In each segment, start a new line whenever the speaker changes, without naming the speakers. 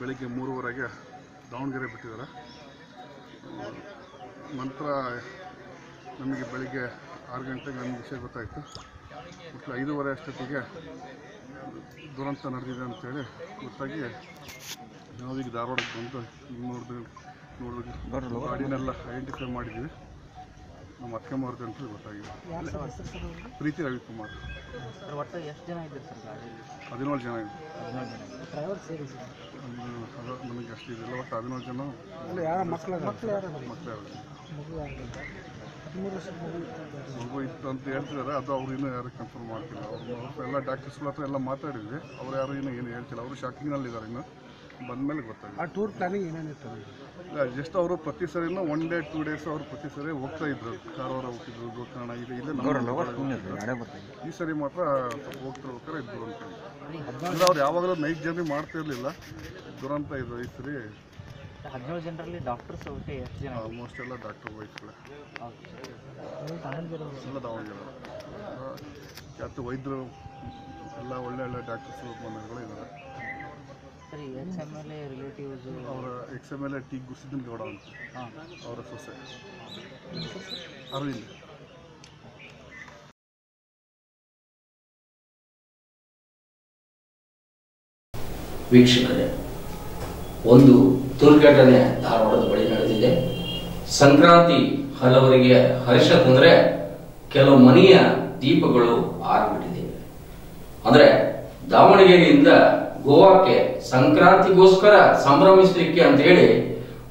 ಬೆಳಿಗ್ಗೆ ಮೂರುವರೆಗೆ ದಾವಣಗೆರೆ ಬಿಟ್ಟಿದ್ದಾರೆ. ನಂತರ ನಮಗೆ ಬೆಳಿಗ್ಗೆ ಆರು ಗಂಟೆಗೆ ನಮಗೆ ವಿಷಯ ಗೊತ್ತಾಯಿತು. ಮತ್ತು ಐದೂವರೆ ಅಷ್ಟೊತ್ತಿಗೆ ದುರಂತ ನಡೆದಿದೆ ಅಂತೇಳಿ ಗೊತ್ತಾಗಿ ನಾವೀಗ ಧಾರವಾಡಕ್ಕೆ ಬಂದು ನೋಡಿದ್ರೆ ನೋಡಿದ್ವಿ ಗಾಡಿನೆಲ್ಲ ಐಡೆಂಟಿಫೈ ಮಾಡಿದ್ವಿ. ನಮ್ಮ ಅಕ್ಕಮ್ಮವ್ರದ್ದು ಅಂತ ಗೊತ್ತಾಗಿದೆ. ಪ್ರೀತಿ ರವಿಕುಮಾರ್.
ಒಟ್ಟು ಎಷ್ಟು ಜನ ಇದ್ದೀರಿ ಸರ್ ಗಾಡಿಯಲ್ಲಿ?
ಹದಿನೇಳು ಜನ ಇದೆ
ಡ್ರೈವರ್ ಸೇರಿ ಸರ್?
ಅದು ನನಗೆ ಅಷ್ಟು ಇದಿಲ್ಲ ಒಟ್ಟು ಹದಿನೇಳು ಜನ
ಮಕ್ಕಳು ಮಕ್ಕಳು ಮಕ್ಕಳು ಯಾರು. ಮಗು ಯಾರು ಮಗು ಇತ್ತು
ಅಂತ ಹೇಳ್ತಿದ್ದಾರೆ ಅದು ಅವ್ರು ಇನ್ನೂ ಯಾರು ಕನ್ಫರ್ಮ್ ಮಾಡ್ತಿಲ್ಲ. ಅವ್ರು ಅವ್ರು ಎಲ್ಲ ಡಾಕ್ಟರ್ಸ್ಗಳ ಹತ್ರ ಎಲ್ಲ ಮಾತಾಡಿದ್ವಿ. ಅವ್ರು ಯಾರು ಇನ್ನೂ ಏನು ಹೇಳ್ತಿಲ್ಲ. ಅವರು ಶಾಕಿಂಗ್ನಲ್ಲಿದ್ದಾರೆ ಇನ್ನು. ಬಂದಮೇಲೆ ಗೊತ್ತಾಯ್ತು
ಆ ಟೂರ್ ಪ್ಲಾನಿಂಗ್ ಏನೇನಿತ್ತು
ಇಲ್ಲ ಜಸ್ಟ್ ಅವರು ಪ್ರತಿ ಸರಿನೂ ಒನ್ ಡೇ ಟೂ ಡೇಸ್ ಅವರು ಪ್ರತಿ ಸರಿ ಹೋಗ್ತಾ ಇದ್ರು. ಕಾರವಾರ ಹೋಗ್ತಿದ್ರು ಗೋಕರ್ಣ ಇದೆ ಇಲ್ಲ ನಮ್ಮ ಈ ಸರಿ ಮಾತ್ರ ಹೋಗ್ತಾ ಹೋಗ್ತಾರೆ ಇದ್ರು ಅಂತ. ಅಂದ್ರೆ ಅವ್ರು ಯಾವಾಗಲೂ ನೈಟ್ ಜರ್ನಿ ಮಾಡ್ತಾ ಇರಲಿಲ್ಲ. ದುರಂತ ಇದು ಈ ಸರಿ.
ಹದಿನೇಳು ಜನರಲ್ಲಿ ಡಾಕ್ಟರ್ಸ್ ಒಟ್ಟು ಎಷ್ಟು ಜನ?
ಆಲ್ಮೋಸ್ಟ್ ಎಲ್ಲ ಡಾಕ್ಟರ್ ವೈದ್ಯಗಳೇ ಎಲ್ಲ ದಾವಣಗೆರೆ. ಯಾತು ವೈದ್ಯರು ಎಲ್ಲ ಒಳ್ಳೆ ಒಳ್ಳೆ ಡಾಕ್ಟರ್ಸ್ ಮನೆಗಳು ಇದ್ದಾರೆ
ಸರಿ ex M L A relatives
ಅವರ ex M L A T Gurusiddan Gowda ಅಂತ. ಅವರ ಸೊಸೆ. ಅರವಿಂದ್.
ವೀಕ್ಷಕರೇ ಒಂದು ದುರ್ಘಟನೆ ಧಾರವಾಡದ ಬಳಿ ನಡೆದಿದೆ. ಸಂಕ್ರಾಂತಿ ಹಲವರಿಗೆ ಹರ್ಷ ತಂದ್ರೆ ಕೆಲವು ಮನೆಯ ದೀಪಗಳು ಆರ್ಬಿಟ್ಟಿದೆ. ಅಂದ್ರೆ ದಾವಣಗೆರೆಯಿಂದ ಗೋವಾಕ್ಕೆ ಸಂಕ್ರಾಂತಿಗೋಸ್ಕರ ಸಂಭ್ರಮಿಸಲಿಕ್ಕೆ ಅಂತ ಹೇಳಿ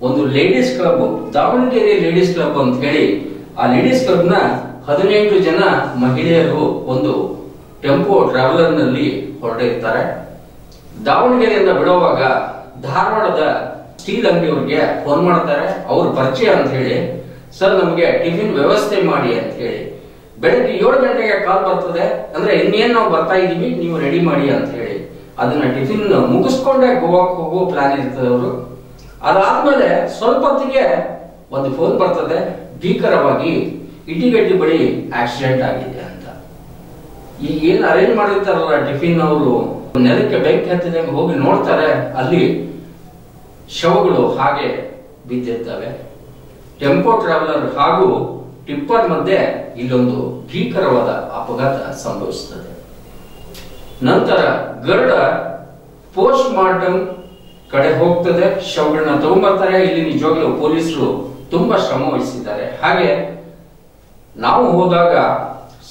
ಒಂದು ladies club Davangere ladies club ಅಂತ ಹೇಳಿ ಆ ಲೇಡೀಸ್ನ ಹದಿನೆಂಟು ಜನ ಮಹಿಳೆಯರು ಒಂದು ಟೆಂಪೋ ಟ್ರಾವೆಲರ್ನಲ್ಲಿ ಹೊರಟಿರ್ತಾರೆ. ದಾವಣಗೆರೆಯಿಂದ ಬಿಡುವಾಗ ಧಾರವಾಡದ ಸ್ಟೀಲ್ ಅಂಗಡಿಯವ್ರಿಗೆ ಫೋನ್ ಮಾಡ್ತಾರೆ. ಅವ್ರ ಪರಿಚಯ ಅಂತ ಹೇಳಿ, ಸರ್, ನಮಗೆ ಟಿಫಿನ್ ವ್ಯವಸ್ಥೆ ಮಾಡಿ ಅಂತ ಹೇಳಿ. ಬೆಳಗ್ಗೆ ಏಳು ಗಂಟೆಗೆ ಕಾಲ್ ಬರ್ತದೆ. ಅಂದ್ರೆ ಇನ್ನೇನು ನಾವು ಬರ್ತಾ ಇದೀವಿ, ನೀವು ರೆಡಿ ಮಾಡಿ ಅಂತ ಹೇಳಿ. ಅದನ್ನ ಟಿಫಿನ್ ಮುಗಿಸ್ಕೊಂಡೆ ಗೋವಾಕ್ ಹೋಗೋ ಪ್ಲಾನ್ ಇರ್ತದೆ ಅವರು. ಅದಾದ್ಮೇಲೆ ಸ್ವಲ್ಪ ಹೊತ್ತಿಗೆ ಒಂದು ಫೋನ್ ಬರ್ತದೆ, ಭೀಕರವಾಗಿ ಇಟಿಗಡ್ಡಿ ಬಳಿ ಆಕ್ಸಿಡೆಂಟ್ ಆಗಿದೆ ಅಂತ. ಈಗ ಏನ್ ಅರೇಂಜ್ ಮಾಡಿರ್ತಾರಲ್ಲ ಟಿಫಿನ್ ಅವರು, ನೆಲಕ್ಕೆ ಬೆಂಕಿ ಹತ್ತಿದಂಗೆ ಹೋಗಿ ನೋಡ್ತಾರೆ, ಅಲ್ಲಿ ಶವಗಳು ಹಾಗೆ ಬಿದ್ದಿರ್ತವೆ. ಟೆಂಪೋ ಟ್ರಾವೆಲರ್ ಹಾಗೂ ಟಿಪ್ಪರ್ ಮಧ್ಯೆ ಇಲ್ಲೊಂದು ಭೀಕರವಾದ ಅಪಘಾತ ಸಂಭವಿಸುತ್ತದೆ ನಂತರ ಗರುಡ ಪೋಸ್ಟ್ ಮಾರ್ಟಮ್ ಕಡೆ ಹೋಗ್ತದೆ ಶವಗಳನ್ನ ತಗೊಂಡ್ಬರ್ತಾರೆ ಇಲ್ಲಿ ನಿಜವಾಗ್ಲೂ ಪೊಲೀಸರು ತುಂಬಾ ಶ್ರಮ ವಹಿಸಿದ್ದಾರೆ. ಹಾಗೆ ನಾವು ಹೋದಾಗ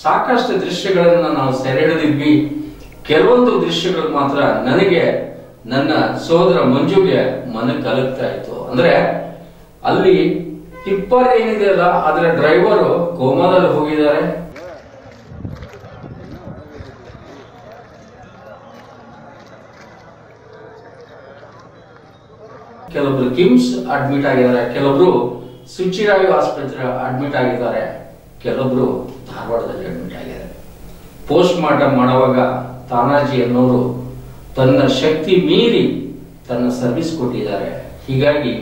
ಸಾಕಷ್ಟು ದೃಶ್ಯಗಳನ್ನ ನಾವು ಸೆರೆ ಹಿಡಿದಿದ್ವಿ ಕೆಲವೊಂದು ದೃಶ್ಯಗಳು ಮಾತ್ರ ನನಗೆ, ನನ್ನ ಸೋದರ ಮಂಜುಗೆ ಮನ ಕಲಗ್ತಾ ಇತ್ತು. ಅಂದ್ರೆ ಅಲ್ಲಿ ಟಿಪ್ಪರ್ ಏನಿದೆ ಅಲ್ಲ, ಅದರ ಡ್ರೈವರು ಕೋಮಾದಲ್ಲಿ ಹೋಗಿದ್ದಾರೆ. ಕೆಲವೊಬ್ರು ಕಿಮ್ಸ್ ಅಡ್ಮಿಟ್ ಆಗಿದ್ದಾರೆ, ಕೆಲವೊಬ್ರು ಸುಚಿರಾಯು ಆಸ್ಪತ್ರೆ ಅಡ್ಮಿಟ್ ಆಗಿದ್ದಾರೆ, ಕೆಲವೊಬ್ರು ಧಾರವಾಡದಲ್ಲಿ ಅಡ್ಮಿಟ್ ಆಗಿದ್ದಾರೆ. ಪೋಸ್ಟ್ ಮಾರ್ಟಮ್ ಮಾಡುವಾಗ ತಾನಾಜಿ ಅನ್ನೋರು ತನ್ನ ಶಕ್ತಿ ಮೀರಿ ತನ್ನ ಸರ್ವಿಸ್ ಕೊಟ್ಟಿದ್ದಾರೆ. ಹೀಗಾಗಿ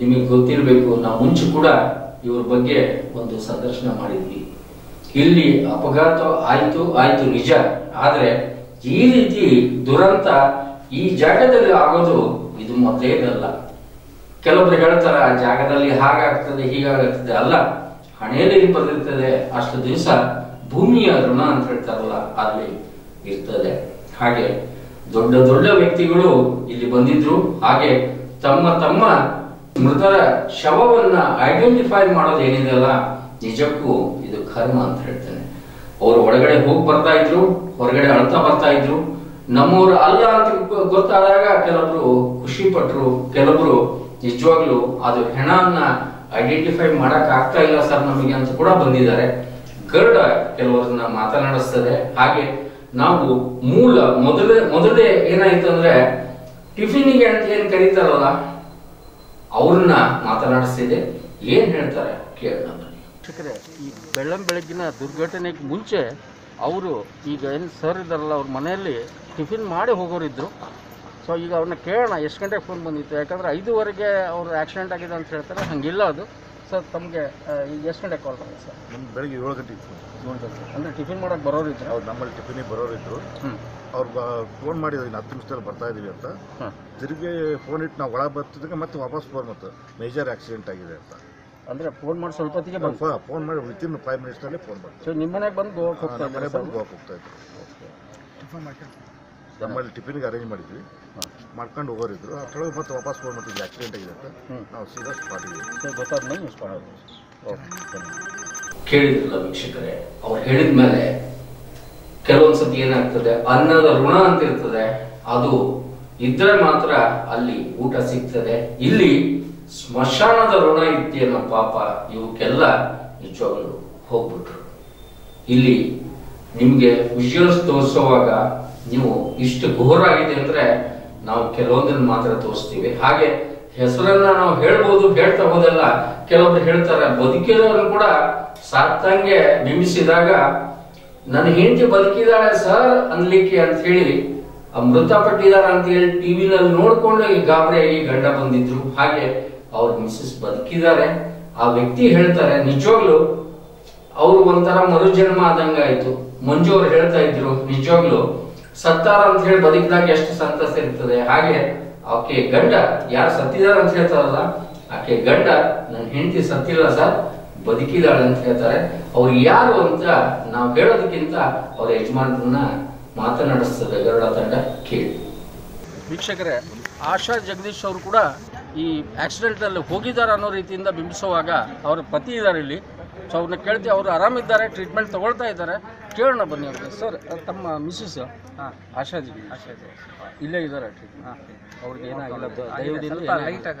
ನಿಮಗೆ ಗೊತ್ತಿರಬೇಕು, ನಾವು ಮುಂಚೆ ಕೂಡ ಇವ್ರ ಬಗ್ಗೆ ಒಂದು ಸಂದರ್ಶನ ಮಾಡಿದ್ವಿ. ಇಲ್ಲಿ ಅಪಘಾತ ಆಯ್ತು ಆಯ್ತು ನಿಜ. ಆದ್ರೆ ಈ ರೀತಿ ದುರಂತ ಈ ಜಾಗದಲ್ಲಿ ಆಗೋದು ಇದು ಮೊದಲೇನಲ್ಲ ಕೆಲವೊಬ್ರು ಹೇಳ್ತಾರ, ಆ ಜಾಗದಲ್ಲಿ ಹಾಗಾಗ್ತದೆ, ಹೀಗಾಗ್ತದೆ. ಅಲ್ಲ, ಹಣೆಯಲ್ಲಿ ಬರ್ತಿರ್ತದೆ ಅಷ್ಟು ದಿವಸ ಭೂಮಿಯ ಋಣ ಅಂತ ಹೇಳ್ತಾರಲ್ಲ, ಅಲ್ಲಿ ಇರ್ತದೆ. ಹಾಗೆ ದೊಡ್ಡ ದೊಡ್ಡ ವ್ಯಕ್ತಿಗಳು ಇಲ್ಲಿ ಬಂದಿದ್ರು. ಹಾಗೆ ತಮ್ಮ ತಮ್ಮ ಮೃತರ ಶವವನ್ನ ಐಡೆಂಟಿಫೈ ಮಾಡೋದು ಏನಿದೆ ಅಲ್ಲ, ನಿಜಕ್ಕೂ ಇದು ಕರ್ಮ ಅಂತ ಹೇಳ್ತೇನೆ. ಅವರು ಒಳಗಡೆ ಹೋಗಿ ಬರ್ತಾ ಇದ್ರು, ಹೊರಗಡೆ ಅಳ್ತಾ ಬರ್ತಾ ಇದ್ರು. ನಮ್ಮವರು ಅಲ್ಲ ಅಂತ ಗೊತ್ತಾದಾಗ ಕೆಲವರು ಖುಷಿ ಪಟ್ರು ಕೆಲವರು ನಿಜವಾಗ್ಲು ಅದು ಹೆಣನ್ನ ಐಡೆಂಟಿಫೈ ಮಾಡಕ್ ಆಗ್ತಾ ಇಲ್ಲ ಸರ್ ನಮಗೆ ಅಂತ ಕೂಡ ಬಂದಿದ್ದಾರೆ. ಗರುಡ ಕೆಲವರನ್ನ ಮಾತನಾಡಿಸ್ತದೆ. ಹಾಗೆ ನಾವು ಮೂಲ ಮೊದಲೇ ಮೊದಲೇ ಏನಾಯ್ತು ಅಂದ್ರೆ ಟಿಫಿನಿಗೆ ಅಂತ ಏನ್ ಕರೀತಾರಲ್ಲ, ಅವ್ರನ್ನ ಮಾತನಾಡಿಸ್ತಿದೆ ಏನ್ ಹೇಳ್ತಾರೆ ಕೇಳೋಣ
ಈ ಬೆಳ್ಳಂ ಬೆಳಗ್ಗಿನ ದುರ್ಘಟನೆಗೆ ಮುಂಚೆ ಅವರು ಈಗ ಏನು ಸರ್ ಇದ್ದಾರಲ್ಲ ಅವ್ರ ಮನೆಯಲ್ಲಿ ಟಿಫಿನ್ ಮಾಡಿ ಹೋಗೋರಿದ್ರು. ಸೊ ಈಗ ಅವ್ರನ್ನ ಕೇಳೋಣ ಎಷ್ಟು ಗಂಟೆಗೆ ಫೋನ್ ಬಂದಿತ್ತು? ಯಾಕಂದರೆ ಐದುವರೆಗೆ ಅವರು ಆ್ಯಕ್ಸಿಡೆಂಟ್ ಆಗಿದೆ ಅಂತ ಹೇಳ್ತಾರೆ ಹಂಗಿಲ್ಲ ಅದು. ಸರ್ ತಮಗೆ ಈಗ ಎಷ್ಟು ಗಂಟೆಗೆ ಕಾಲ್ ಮಾಡಿ ಸರ್?
ನಮ್ಗೆ ಬೆಳಿಗ್ಗೆ ಏಳು ಗಂಟೆ ಇತ್ತು.
ಅಂದರೆ ಟಿಫಿನ್ ಮಾಡೋಕೆ ಬರೋರು ಇದ್ದರು
ಅವ್ರು ನಮ್ಮಲ್ಲಿ ಟಿಫಿನಿಗೆ ಬರೋರು ಇದ್ದರು
ಹ್ಞೂ
ಅವ್ರು ಫೋನ್ ಮಾಡಿದ್ರು ಇನ್ನು ಹತ್ತು ನಿಮಿಷದಲ್ಲಿ ಬರ್ತಾ ಇದೀವಿ ಅಂತ. ತಿರುಗಿ ಫೋನ್ ಇಟ್ಟು ನಾವು ಒಳಗೆ ಬರ್ತಿದ್ದಾಗ ಮತ್ತೆ ವಾಪಸ್ ಫೋನ್ ಮತ್ತು ಮೇಜರ್ ಆ್ಯಕ್ಸಿಡೆಂಟ್ ಆಗಿದೆ ಅಂತ.
ಅಂದರೆ ಫೋನ್ ಮಾಡಿ ಸ್ವಲ್ಪ ಹೊತ್ತಿಗೆ ಬಂದು
ಫೋನ್ ಮಾಡಿ ವಿತಿನ್ ಫೈವ್ ಮಿನಿಟ್ಸ್ನಲ್ಲಿ ಫೋನ್ ಮಾಡಿ
ಸೊ ನಿಮ್ಮ ಮನೆಗೆ ಬಂದು ಗೋವಾಕ್ಕೆ ಹೋಗ್ತಾ
ನಮ್ಮ ಮನೆ
ಇದ್ದಾರೆ
ಬಂದು ಗೋವಾಕ್ ಹೋಗ್ತಾ ಇದ್ರು ನಮ್ಮಲ್ಲಿ ಟಿಫಿನ್ಗೆ ಅರೇಂಜ್ ಮಾಡಿದ್ವಿ. ಮಾಡ್ಕೊಂಡು ಹೋಗೋರಿದ್ರು. ಅಷ್ಟೊಳಗೆ ಮತ್ತೆ ವಾಪಸ್ ಫೋನ್ ಮಾಡ್ತಿದ್ವಿ. ಆಕ್ಸಿಡೆಂಟ್ ಆಗಿದೆ ಅಂತ
ಹ್ಞೂ
ನಾವು ಸೀದಾ ಸ್ಪಾಟಿಗೆ
ಸೊ ಗೊತ್ತಾದ್ಮೇಲೆ ಯೂಸ್ ಮಾಡೋದು ಓಕೆ
ಕೇಳಿದ್ರಲ್ಲ ವೀಕ್ಷಕರೇ ಅವ್ರು ಹೇಳಿದ ಮೇಲೆ ಕೆಲವೊಂದ್ಸತಿ ಏನಾಗ್ತದೆ ಅನ್ನದ ಋಣ ಅಂತ ಇರ್ತದೆ ಅದು ಇದ್ರೆ ಮಾತ್ರ ಅಲ್ಲಿ ಊಟ ಸಿಗ್ತದೆ. ಇಲ್ಲಿ ಸ್ಮಶಾನದ ಋಣ ಇತ್ತೇನೋ ಪಾಪ, ಇವಕ್ಕೆಲ್ಲ ನಿಜವಾಗ್ಲು ಹೋಗ್ಬಿಟ್ರು. ಇಲ್ಲಿ ನಿಮ್ಗೆ ವಿಜುವಲ್ಸ್ ತೋರಿಸುವಾಗ ನೀವು ಇಷ್ಟು ಘೋರ ಆಗಿದೆ ಅಂದ್ರೆ ನಾವು ಕೆಲವೊಂದನ್ನು ಮಾತ್ರ ತೋರಿಸ್ತೀವಿ. ಹಾಗೆ ಹೆಸರನ್ನ ನಾವು ಹೇಳ್ಬೋದು, ಹೇಳ್ತಾ ಹೋದೆಲ್ಲ ಕೆಲವೊಬ್ರು ಹೇಳ್ತಾರೆ. ಬದುಕಿರೋರು ಕೂಡ ಸಾತ್ತಂಗೆ ಬಿಂಬಿಸಿದಾಗ, ನನ್ನ ಹೆಂಡತಿ ಬದುಕಿದಾಳೆ ಸರ್ ಅನ್ಲಿಕ್ಕೆ ಅಂತ ಹೇಳಿ ಆ ಮೃತಪಟ್ಟಿದಾರ ಅಂತ ಹೇಳಿ ಟಿವಿನಲ್ಲಿ ನೋಡ್ಕೊಂಡು ಈ ಗಾಬರಿಯಾಗಿ ಗಂಡ ಬಂದಿದ್ರು. ಹಾಗೆ ಅವ್ರ ಮಿಸ್ಸಸ್ ಬದುಕಿದ್ದಾರೆ ಆ ವ್ಯಕ್ತಿ ಹೇಳ್ತಾರೆ, ನಿಜವಾಗ್ಲು ಅವ್ರು ಒಂಥರ ಮರುಜನ್ಮ ಆದಂಗ ಆಯ್ತು. ಮಂಜು ಅವ್ರು ಹೇಳ್ತಾ ಇದ್ರು, ನಿಜವಾಗ್ಲು ಸತ್ತಾರ ಅಂತ ಹೇಳಿ ಬದುಕಿದಾಗ ಎಷ್ಟು ಸಂತಸ ಇರ್ತದೆ. ಹಾಗೆ ಆಕೆ ಗಂಡ, ಯಾರು ಸತ್ತಿದಾರ ಅಂತ ಹೇಳ್ತಾರಲ್ಲ, ಆಕೆ ಗಂಡ ನನ್ನ ಹೆಂಡತಿ ಸತ್ತಿಲ್ಲ ಸರ್, ಬದುಕಿದಾಳೆ ಅಂತ ಹೇಳ್ತಾರೆ. ಅವ್ರು ಯಾರು ಅಂತ ನಾವು ಹೇಳೋದಕ್ಕಿಂತ ಅವ್ರ ಯಜಮಾನರನ್ನ ಮಾತನಾಡಿಸ್ತದೆ ಗರುಡ ತಂಡ ಕೇಳಿ.
ವೀಕ್ಷಕರೇ, ಆಶಾ ಜಗದೀಶ್ ಅವರು ಕೂಡ ಈ ಆಕ್ಸಿಡೆಂಟಲ್ಲಿ ಹೋಗಿದ್ದಾರೆ ಅನ್ನೋ ರೀತಿಯಿಂದ ಬಿಂಬಿಸುವಾಗ ಅವರ ಪತಿ ಇದ್ದಾರೆ ಇಲ್ಲಿ. ಸೊ ಅವ್ರನ್ನ ಕೇಳ್ತೀವಿ ಅವರು ಆರಾಮಿದ್ದಾರೆ ಟ್ರೀಟ್ಮೆಂಟ್ ತಗೊಳ್ತಾ ಇದ್ದಾರೆ. ಕೇಳೋಣ ಬನ್ನಿ ಅವ್ರಿಗೆ. ಸರ್ ತಮ್ಮ ಮಿಸ್ಸಸ್ ಆಶಾಜಿ ಆಶಾಜಿ ಇಲ್ಲೇ ಇದ್ದಾರೆ ಟ್ರೀಟ್ಮೆಂಟ್ ಅವ್ರಿಗೆ ಏನಾಗಿಲ್ಲ ದ- ದಯವಿಟ್ಟು ಏನಾಗಿಲ್ಲ.
ಆಗ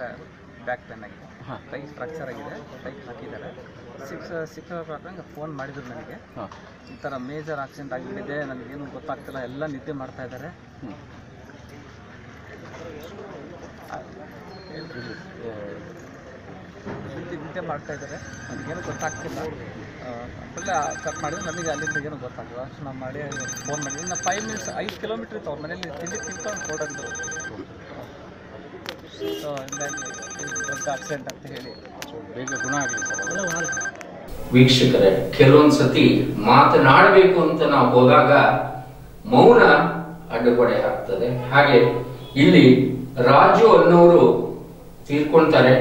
ಬ್ಯಾಕ್ ಪೇನ್ ಆಗಿದೆ.
ಹಾಂ.
ಕೈ ಫ್ರಾಕ್ಚರ್ ಆಗಿದೆ. ಕೈ ಹಾಕಿದ್ದಾರೆ. Six six o'clock phone ಮಾಡಿದ್ರು ನನಗೆ.
ಹಾಂ.
ಈ ಥರ ಮೇಜರ್ ಆಕ್ಸಿಡೆಂಟ್ ಆಗಿಬಿಟ್ಟಿದೆ. ನನಗೇನು ಗೊತ್ತಾಗ್ತಿಲ್ಲ. ಎಲ್ಲ ನಿದ್ದೆ ಮಾಡ್ತಾ ಇದ್ದಾರೆ. ನಿದ್ದೆ ನಿದ್ದೆ ಮಾಡ್ತಾ ಇದ್ದಾರೆ. ನನಗೇನು ಗೊತ್ತಾಗ್ತಿಲ್ಲ. ಒಳ್ಳೆ ಕಟ್ ಮಾಡಿದ್ರೆ ನನಗೆ ಅಲ್ಲಿಂದ ಏನು ಗೊತ್ತಾಗಲ್ಲ ಅಷ್ಟು ನಾವು ಮಾಡಿ ಫೋನ್ ಮಾಡಿ. ಇನ್ನು ಫೈವ್ ಮಿನಿಟ್ಸ್ ಐದು ಕಿಲೋಮೀಟ್ರ್ ಇತ್ತು ಅವ್ರ ಮನೇಲಿ ತಿಂಡಿ ತಿನ್ಕೊಂಡು ಹೊರಡಿದ್ರು ಸೊ ಹಿಂಗಾಗಿ ದೊಡ್ಡ ಆಕ್ಸಿಡೆಂಟ್ ಅಂತ ಹೇಳಿ.
ಬೇಗ ಗುಣ ಆಗಲಿ ಸರ್
ವೀಕ್ಷಕರೇ ಕೆಲವೊಂದ್ಸತಿ ಮಾತನಾಡಬೇಕು ಅಂತ ನಾವು ಹೋದಾಗ ಮೌನ ಅಡ್ಡಗೋಡೆ ಆಗ್ತದೆ. ಹಾಗೆ ಇಲ್ಲಿ ರಾಜು ಅನ್ನೋರು ತೀರ್ಕೊಳ್ತಾರೆ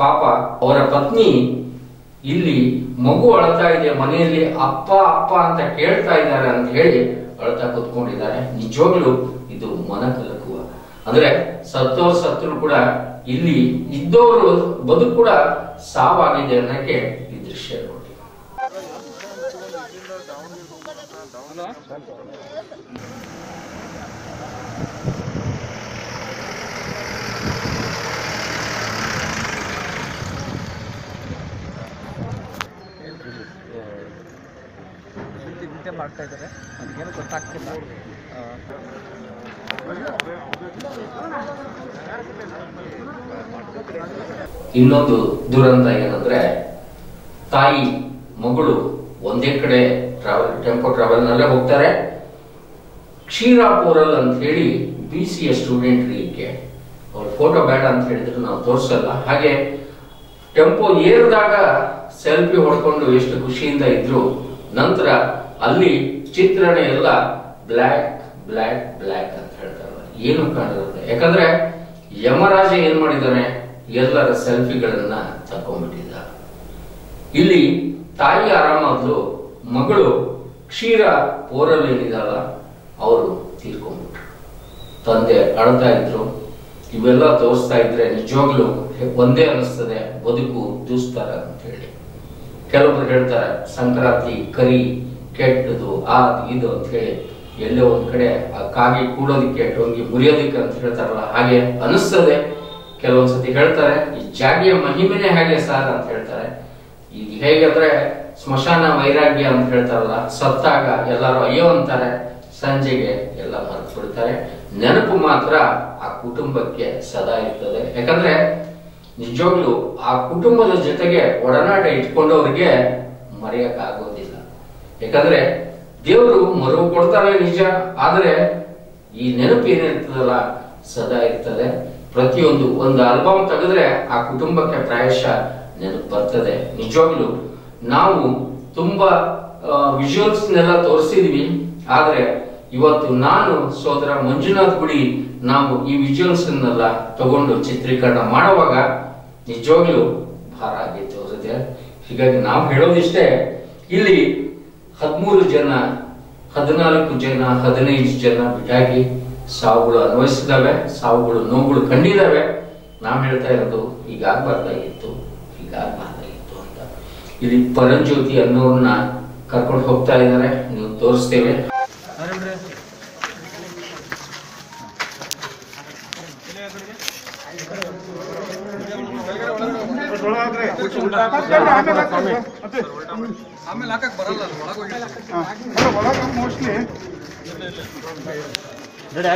ಪಾಪ ಅವರ ಪತ್ನಿ ಇಲ್ಲಿ ಮಗು ಅಳ್ತಾ ಇದೆ, ಮನೆಯಲ್ಲಿ ಅಪ್ಪ ಅಪ್ಪ ಅಂತ ಕೇಳ್ತಾ ಇದ್ದಾರೆ ಅಂತ ಹೇಳಿ ಅಳ್ತಾ ಕೂತ್ಕೊಂಡಿದ್ದಾರೆ. ನಿಜವಾಗ್ಲು ಇದು ಮನ ಕಲಕುವ ಅಂದ್ರೆ ಸತ್ತೋರ್ ಸತ್ರು ಕೂಡ ಇಲ್ಲಿ ಇದ್ದವರು ಬದುಕು ಕೂಡ ಸಾವಾಗಿದೆ ಅನ್ನಕ್ಕೆ ಈ ದೃಶ್ಯ ನೋಡಿ
ಮಾಡ್ತಾ ಇದ್ದಾರೆ. ನನಗೇನು ಗೊತ್ತಾಗ್ತಿಲ್ಲ.
ಇನ್ನೊಂದು ದುರಂತ ಏನಂದ್ರೆ, ತಾಯಿ, ಮಗಳು ಒಂದೇ ಕಡೆ ಟ್ರಾವೆಲ್ ಟೆಂಪೋ ಟ್ರಾವೆಲ್ ನಲ್ಲೇ ಹೋಗ್ತಾರೆ. ಕ್ಷೀರಾಪುರಲ್ ಅಂತ ಹೇಳಿ ಬಿ ಸಿ ಎ ಸ್ಟೂಡೆಂಟ್ ಅವ್ರ ಫೋಟೋ ಬೇಡ ಅಂತ ಹೇಳಿದ್ರು, ನಾವು ತೋರಿಸಲ್ಲ. ಹಾಗೆ ಟೆಂಪೋ ಏರಿದಾಗ ಸೆಲ್ಫಿ ಹೊಡ್ಕೊಂಡು ಎಷ್ಟು ಖುಷಿಯಿಂದ ಇದ್ರು. ನಂತರ ಅಲ್ಲಿ ಚಿತ್ರಣ ಎಲ್ಲ ಬ್ಲ್ಯಾಕ್ ಬ್ಲ್ಯಾಕ್ ಬ್ಲ್ಯಾಕ್ ಅಂತ ಹೇಳ್ತಾರೆ ಏನು ಕಾಣಿರುತ್ತೆ ಯಾಕಂದ್ರೆ ಯಮರಾಜ ಏನ್ ಮಾಡಿದ್ದಾನೆ? ಎಲ್ಲರ ಸೆಲ್ಫಿಗಳನ್ನ ತಕೊಂಡ್ಬಿಟ್ಟಿದ್ದ ಇಲ್ಲಿ ತಾಯಿ ಆರಾಮಾದ್ಲು ಮಗಳು ಕ್ಷೀರ ಪೋರಲ್ಲಿ ಏನಿದಲ್ಲ ಅವರು ತೀರ್ಕೊಂಡ್ಬಿಟ್ರು. ತಂದೆ ಅಳ್ತಾ ಇದ್ರು, ಇವೆಲ್ಲ ತೋರಿಸ್ತಾ ಇದ್ರೆ ನಿಜವಾಗ್ಲೂ ಒಂದೇ ಅನಿಸ್ತದೆ, ಬದುಕು ದೂಸ್ತಾರ ಅಂತ ಹೇಳಿ. ಕೆಲವೊಬ್ರು ಹೇಳ್ತಾರೆ, ಸಂಕ್ರಾಂತಿ ಕರಿ ಕೆಟ್ಟದು ಆ ಇದು ಅಂತ ಹೇಳಿ ಎಲ್ಲೋ ಒಂದ್ ಕಡೆ ಆ ಕಾಗಿ ಕೂಡೋದಿಕ್ಕೆ, ಟೊಂಗಿ ಮುರಿಯೋದಿಕ್ಕೆ ಅಂತ ಹೇಳ್ತಾರಲ್ಲ, ಹಾಗೆ ಅನಿಸ್ತದೆ. ಕೆಲವೊಂದ್ಸತಿ ಹೇಳ್ತಾರೆ, ಈ ಜಾಗಿಯ ಮಹಿಮೆನೇ ಹಾಗೆ ಸಾರ್ ಅಂತ ಹೇಳ್ತಾರೆ. ಈಗ ಹೇಗಂದ್ರೆ ಸ್ಮಶಾನ ವೈರಾಗ್ಯ ಅಂತ ಹೇಳ್ತಾರಲ್ಲ, ಸತ್ತಾಗ ಎಲ್ಲರೂ ಅಯ್ಯೋ ಅಂತಾರೆ, ಸಂಜೆಗೆ ಎಲ್ಲ ಮರೆತು ಬಿಡ್ತಾರೆ. ನೆನಪು ಮಾತ್ರ ಆ ಕುಟುಂಬಕ್ಕೆ ಸದಾ ಇರ್ತದೆ. ಯಾಕಂದ್ರೆ ನಿಜವಾಗ್ಲು ಆ ಕುಟುಂಬದ ಜೊತೆಗೆ ಒಡನಾಟ ಇಟ್ಕೊಂಡವ್ರಿಗೆ ಮರೆಯಕ್ ಆಗೋದಿಲ್ಲ ಯಾಕಂದ್ರೆ ದೇವರು ಮರು ಕೊಡ್ತಾರೆ ನಿಜ, ಆದರೆ ಈ ನೆನಪು ಏನಿರ್ತದಲ್ಲ, ಸದಾ ಇರ್ತದೆ. ಪ್ರತಿಯೊಂದು ಒಂದು ಆಲ್ಬಮ್ ತೆಗೆದ್ರೆ ಆ ಕುಟುಂಬಕ್ಕೆ ಪ್ರಾಯಶ ನೆನಪು ಬರ್ತದೆ. ನಿಜವಾಗ್ಲು ನಾವು ತುಂಬಾ ವಿಜುವಲ್ಸ್ನೆಲ್ಲ ತೋರಿಸಿದ್ವಿ, ಆದ್ರೆ ಇವತ್ತು ನಾನು ಸೋದರ ಮಂಜುನಾಥ್ ಗುಡಿ ನಾವು ಈ ವಿಜುವಲ್ಸ್ ನೆಲ್ಲ ತಗೊಂಡು ಚಿತ್ರೀಕರಣ ಮಾಡುವಾಗ ನಿಜವಾಗ್ಲೂ ಭಾರ ಆಗಿತ್ತು ಹೀಗಾಗಿ ನಾವು ಹೇಳೋದಿಷ್ಟೇ, ಇಲ್ಲಿ ಹದಿಮೂರು ಜನ, ಹದಿನಾಲ್ಕು ಜನ, ಹದಿನೈದು ಜನ ಬಿಟ್ಟಾಗಿ ಸಾವುಗಳು ಅನ್ವಯಿಸಿದಾವೆ ಸಾವುಗಳು, ನೋವುಗಳು ಕಂಡಿದ್ದಾವೆ. ನಾವು ಹೇಳ್ತಾ ಇರೋದು, ಈಗಾಗಬಾರ್ದಾಗಿತ್ತು ಈಗಾಗಬಾರ್ದಾಗಿತ್ತು ಅಂತ. ಇಲ್ಲಿ ಪರಂಜ್ಯೋತಿ ಅನ್ನೋರನ್ನ ಕರ್ಕೊಂಡು ಹೋಗ್ತಾ ಇದ್ದಾರೆ. ನೀವು ತೋರಿಸ್ತೇವೆ.
ಆಮೇಲೆ ಹಾಕಕ್ ಬರಲ್ಲ ಅದು ಒಳಗೋಗಿ
ಒಳಗೆ ಮೋಸ್ಟ್ಲಿ
ಅದ್ರ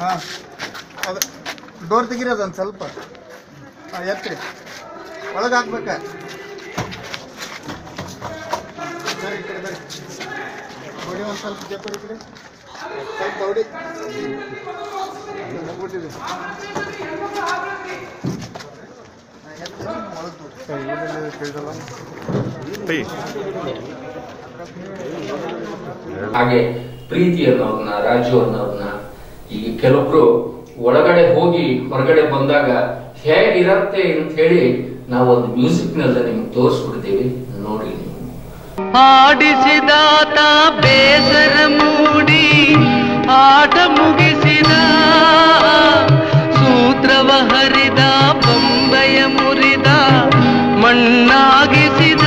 ಹಾಂ. ಅದು ಡೋರ್ ತೆಗೀರಿ ಅದೊಂದು ಸ್ವಲ್ಪ. ಹಾಂ ಒಳಗೆ ಹಾಕ್ಬೇಕ. ಒಂದು ಸ್ವಲ್ಪ ಜಪ್ಪರಿ ಸ್ವಲ್ಪ ಹೊಡಿ.
ಹಾಗೆ ಪ್ರೀತಿ ಅನ್ನೋರ್ನ ರಾಜು ಅನ್ನೋರ್ನ ಈಗ ಕೆಲವೊಬ್ರು ಒಳಗಡೆ ಹೋಗಿ ಹೊರಗಡೆ ಬಂದಾಗ ಹೇಗಿರತ್ತೆ ಅಂತ ಹೇಳಿ ನಾವು ಒಂದು ಮ್ಯೂಸಿಕ್ ನೆಲ್ಲ ನಿಮ್ಗೆ ತೋರಿಸ್ಬಿಡ್ತೀವಿ ನೋಡಿ
ಆಡಿಸಿದಾತ ಬೇಸರ ಮೂಡಿ, ಆಟ ಮುಗಿಸಿದ ಸೂತ್ರವ ಹರಿದ, ಬೊಂಬೆಯ ಮುರಿದ, ಮಣ್ಣಾಗಿಸಿದ.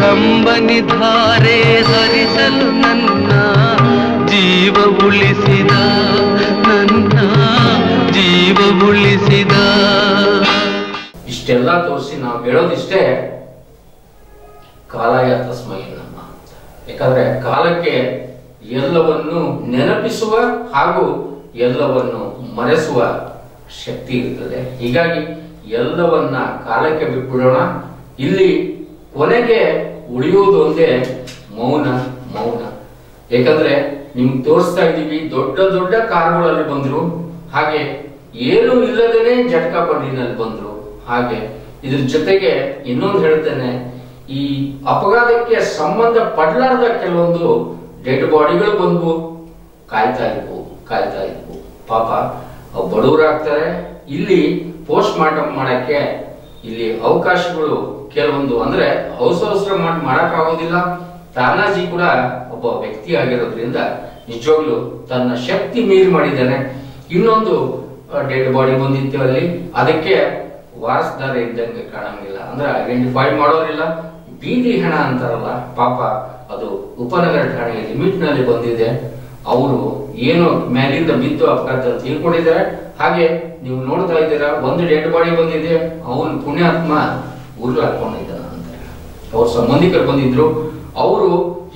ಕಂಬನಿ ಧಾರೆ ಹರಿಸಲು ನನ್ನ ಜೀವ ಉಳಿಸಿದ, ನನ್ನ ಜೀವ ಉಳಿಸಿದ.
ಇಷ್ಟೆಲ್ಲ ತೋರಿಸಿ ನಾವು ಹೇಳೋದಿಷ್ಟೇ ಕಾಲಯಾತ ತಸ್ಮೈ ನಮ್ಮ ಯಾಕಂದ್ರೆ ಕಾಲಕ್ಕೆ ಎಲ್ಲವನ್ನು ನೆನಪಿಸುವ ಹಾಗೂ ಎಲ್ಲವನ್ನು ಮರೆಸುವ ಶಕ್ತಿ ಇರ್ತದೆ ಹೀಗಾಗಿ ಎಲ್ಲವನ್ನ ಕಾಲಕ್ಕೆ ಬಿಟ್ಬಿಡೋಣ. ಇಲ್ಲಿ ಕೊನೆಗೆ ಉಳಿಯುವುದು ಒಂದೇ ಮೌನ ಮೌನ. ಯಾಕಂದ್ರೆ ನಿಮ್ಗೆ ತೋರಿಸ್ತಾ ಇದ್ದೀವಿ, ದೊಡ್ಡ ದೊಡ್ಡ ಕಾರುಗಳಲ್ಲಿ ಬಂದ್ರು, ಹಾಗೆ ಏನು ಇಲ್ಲದೇನೆ ಜಟ್ಕಾ ಬಂಡಿನಲ್ಲಿ ಬಂದ್ರು. ಹಾಗೆ ಇದ್ರ ಜೊತೆಗೆ ಇನ್ನೊಂದು ಹೇಳ್ತೇನೆ, ಈ ಅಪಘಾತಕ್ಕೆ ಸಂಬಂಧ ಪಡ್ಲಾರ್ದ ಕೆಲವೊಂದು ಡೆಡ್ ಬಾಡಿಗಳು ಬಂದ್ವು. ಕಾಯ್ತಾ ಇದ್ವು ಕಾಯ್ತಾ ಇದ್ವು. ಪಾಪ ಬಡವರಾಗ್ತಾರೆ. ಇಲ್ಲಿ ಪೋಸ್ಟ್ ಮಾರ್ಟಮ್ ಮಾಡಕ್ಕೆ ಇಲ್ಲಿ ಅವಕಾಶಗಳು ಕೆಲವೊಂದು ಅಂದ್ರೆ ಅವಸರ ಮಾಡಿ ಮಾಡಕ್ ಆಗೋದಿಲ್ಲ ತಾನಾಜಿ ಕೂಡ ಒಬ್ಬ ವ್ಯಕ್ತಿ ಆಗಿರೋದ್ರಿಂದ ನಿಜವಾಗ್ಲು ತನ್ನ ಶಕ್ತಿ ಮೀರಿ ಮಾಡಿದ್ದಾನೆ. ಇನ್ನೊಂದು ಡೆಡ್ ಬಾಡಿ ಬಂದಿತ್ತು ಅಲ್ಲಿ. ಅದಕ್ಕೆ ವಾರಸ್ದಾರ ಇದ್ದಂಗೆ ಕಾಣಂಗಿಲ್ಲ. ಅಂದ್ರೆ ಐಡೆಂಟಿಫೈ ಮಾಡೋರಿಲ್ಲ. ಬೀದಿ ಹಣ ಅಂತಾರಲ್ಲ, ಪಾಪ ಅದು ಉಪನಗರ ಠಾಣೆಯ ಲಿಮಿಟ್ನಲ್ಲಿ ಬಂದಿದೆ. ಅವರು ಏನು ಮ್ಯಾಲಿಂದ ಬಿದ್ದು ಅಪಘಾತ ತಿಳ್ಕೊಂಡಿದ್ದಾರೆ. ಹಾಗೆ ನೀವು ನೋಡ್ತಾ ಇದ್ದೀರಾ, ಒಂದು ಡೆಡ್ ಬಾಡಿ ಬಂದಿದೆ, ಅವನು ಪುಣ್ಯಾತ್ಮ ಉರುಳು ಹಾಕೊಂಡಿದ್ದಾನ ಅಂತ ಅವ್ರ ಸಂಬಂಧಿಕರು ಬಂದಿದ್ರು. ಅವರು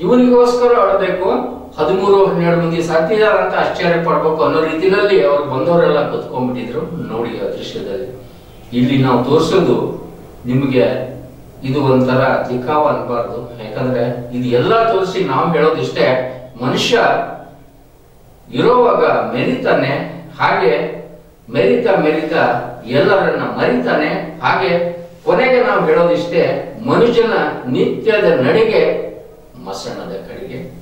ಇವನಿಗೋಸ್ಕರ ಅಳಬೇಕು, ಹದಿಮೂರು, ಹನ್ನೆರಡು ಮಂದಿ ಸಾಧ್ಯ ಅಂತ ಆಶ್ಚರ್ಯ ಪಡ್ಬೇಕು ಅನ್ನೋ ರೀತಿಯಲ್ಲಿ ಅವ್ರು ಬಂದವರೆಲ್ಲ ಕುತ್ಕೊಂಡ್ಬಿಟ್ಟಿದ್ರು ನೋಡಿ ಆ ದೃಶ್ಯದಲ್ಲಿ. ಇಲ್ಲಿ ನಾವು ತೋರಿಸೋದು ನಿಮಗೆ ಇದು ಒಂಥರ ದಿಕ್ಕಾವ ಅನ್ಬಾರ್ದು. ಯಾಕಂದ್ರೆ ಇದು ಎಲ್ಲ ತೋರಿಸಿ ನಾವು ಹೇಳೋದಿಷ್ಟೇ, ಮನುಷ್ಯ ಇರೋವಾಗ ಮೆರಿತಾನೆ, ಹಾಗೆ ಮೆರಿತಾ ಮೆರಿತಾ ಎಲ್ಲರನ್ನ ಮರಿತಾನೆ, ಹಾಗೆ ಕೊನೆಗೆ ನಾವು ಹೇಳೋದಿಷ್ಟೇ, ಮನುಷ್ಯನ ನಿತ್ಯದ ನಡಿಗೆ, ಮಸಣದ ಕಡೆಗೆ.